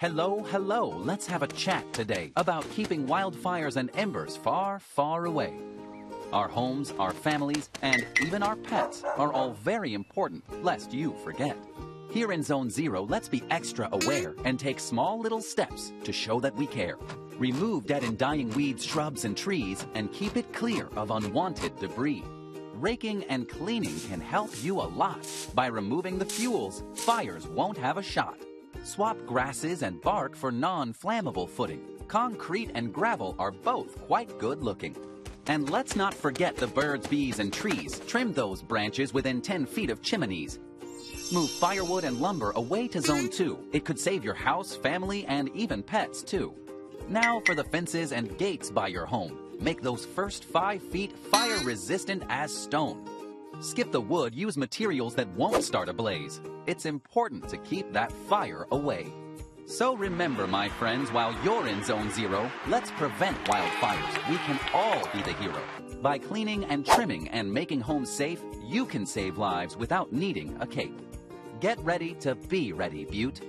Hello, hello. Let's have a chat today about keeping wildfires and embers far, far away. Our homes, our families, and even our pets are all very important, lest you forget. Here in Zone Zero, let's be extra aware and take small little steps to show that we care. Remove dead and dying weeds, shrubs, and trees, and keep it clear of unwanted debris. Raking and cleaning can help you a lot. By removing the fuels, fires won't have a shot. Swap grasses and bark for non flammable footing. Concrete and gravel are both quite good looking. And let's not forget the birds, bees, and trees. Trim those branches within 10 feet of chimneys. Move firewood and lumber away to Zone 2. It could save your house, family, and even pets, too. Now for the fences and gates by your home. Make those first five feet fire resistant as stone. Skip the wood, use materials that won't start a blaze. It's important to keep that fire away. So remember, my friends, while you're in Zone Zero, let's prevent wildfires. We can all be the hero. By cleaning and trimming and making homes safe, you can save lives without needing a cape. Get ready to be ready, Butte.